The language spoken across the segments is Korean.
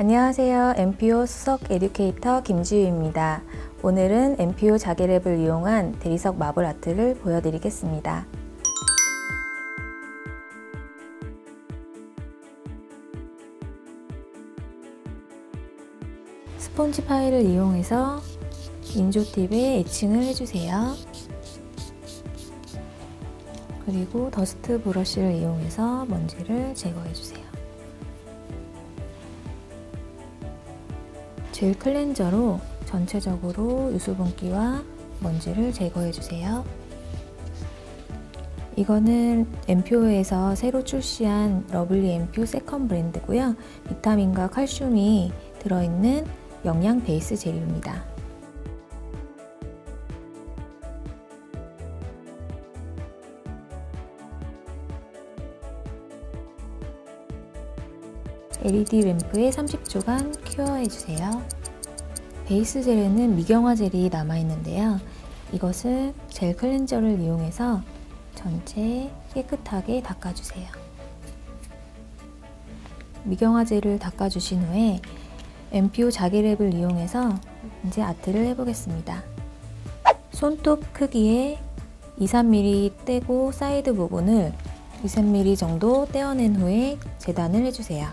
안녕하세요. nfuoh 수석 educator 김지유입니다. 오늘은 MPO 자개랩을 이용한 대리석 marble art를 보여드리겠습니다. sponge file을 이용해서 인조팁에 에칭을 해주세요. 그리고 dust brush를 이용해서 먼지를 제거해주세요. gel cleanser로 전체적으로 유수분기와 먼지를 제거해주세요. 이거는 nfuoh에서 새로 출시한 lovely nfuoh second brand고요. 비타민과 칼슘이 들어있는 영양 base gel입니다. LED 램프에 30초간 cure해주세요. base gel에는 미경화 gel이 남아있는데요. 이것을 gel cleanser를 이용해서 전체 깨끗하게 닦아주세요. 미경화 gel을 닦아주신 후에 MPO 자개랩을 이용해서 이제 art를 해보겠습니다. 손톱 크기의 2, 3mm 떼고 사이드 부분을 2, 3mm 정도 떼어낸 후에 재단을 해주세요.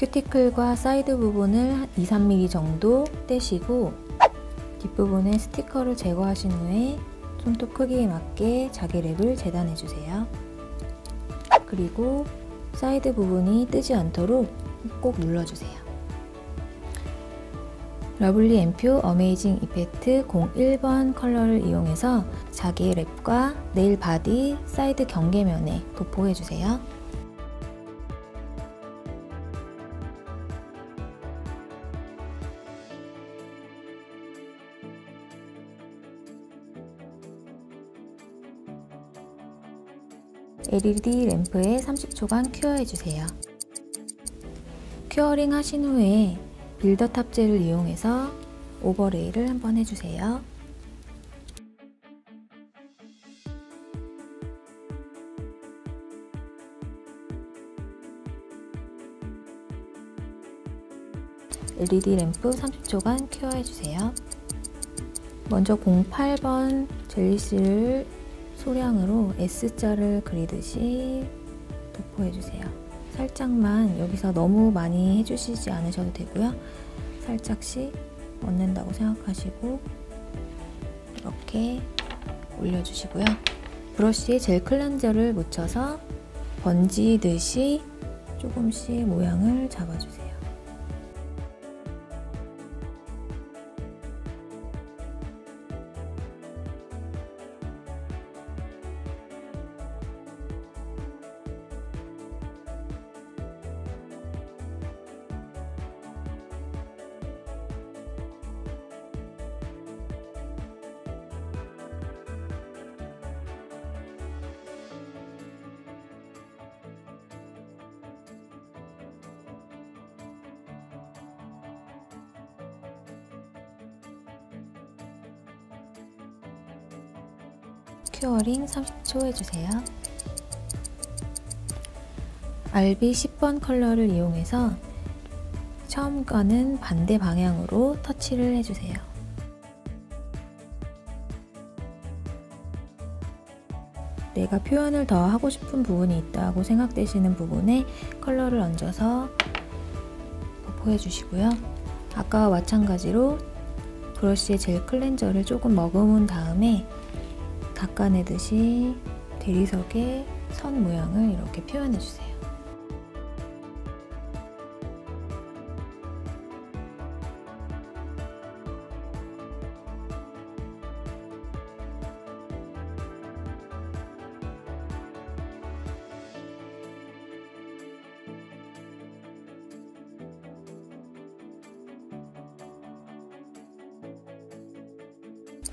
큐티클과 사이드 부분을 2, 3mm 정도 떼시고 뒷부분에 스티커를 제거하신 후에 손톱 크기에 맞게 자개랩을 재단해주세요. 그리고 사이드 부분이 뜨지 않도록 꼭 눌러주세요. 러블리 엠표 Amazing Effect 01번 컬러를 이용해서 자개랩과 nail body 사이드 경계면에 도포해주세요. LED 램프에 30초간 cure해주세요. curing 하신 후에 builder top gel을 이용해서 오버레이를 한번 해주세요. LED 램프 30초간 큐어해주세요. 먼저 08번 젤리실을 소량으로 S자를 그리듯이 도포해주세요. 살짝만 여기서 너무 많이 해주시지 않으셔도 되고요. 살짝씩 얻는다고 생각하시고 이렇게 올려주시고요. 브러쉬에 젤 클렌저를 묻혀서 번지듯이 조금씩 모양을 잡아주세요. curing 30초 해주세요. RB 10번 컬러를 이용해서 처음과는 반대 방향으로 터치를 해주세요. 내가 표현을 더 하고 싶은 부분이 있다고 생각되시는 부분에 컬러를 얹어서 도포해 주시고요. 아까와 마찬가지로 브러쉬에 젤 클렌저를 조금 머금은 다음에 닦아내듯이 대리석의 선 모양을 이렇게 표현해 주세요.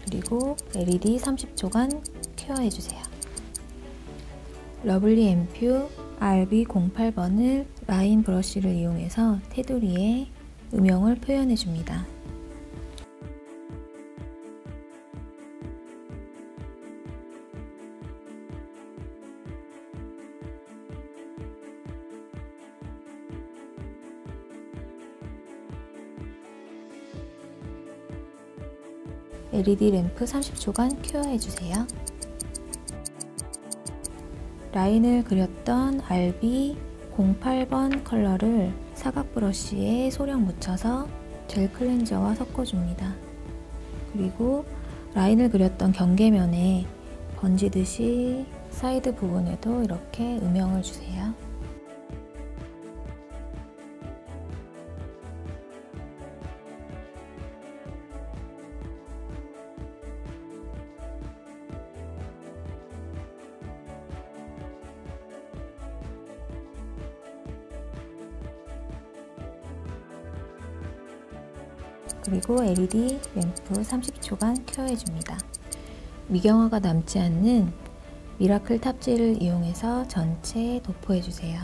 그리고 LED 30초간 cure해주세요. 러블리 엠퓨 RB08번을 라인 브러쉬를 이용해서 테두리에 음영을 표현해줍니다. LED 램프 30초간 cure해주세요. 라인을 그렸던 RB 08번 컬러를 사각 브러쉬에 소량 묻혀서 젤 클렌저와 섞어줍니다. 그리고 라인을 그렸던 경계면에 번지듯이 사이드 부분에도 이렇게 음영을 주세요. 그리고 LED 램프 30초간 cure해줍니다. 미경화가 남지 않는 miracle top gel을 이용해서 전체에 도포해주세요.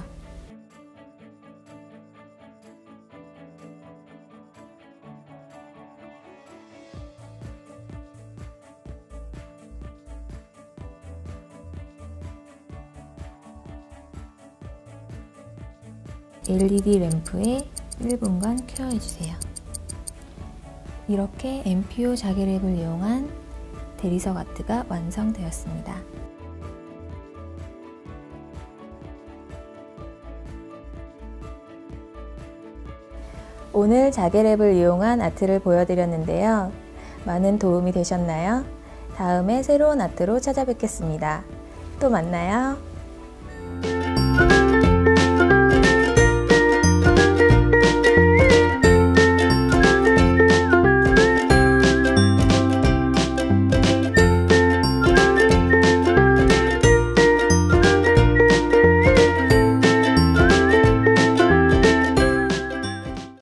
LED 램프에 1분간 큐어해주세요. 이렇게 MPO 자개랩을 이용한 대리석 아트가 완성되었습니다. 오늘 자개랩을 이용한 아트를 보여드렸는데요. 많은 도움이 되셨나요? 다음에 새로운 아트로 찾아뵙겠습니다. 또 만나요.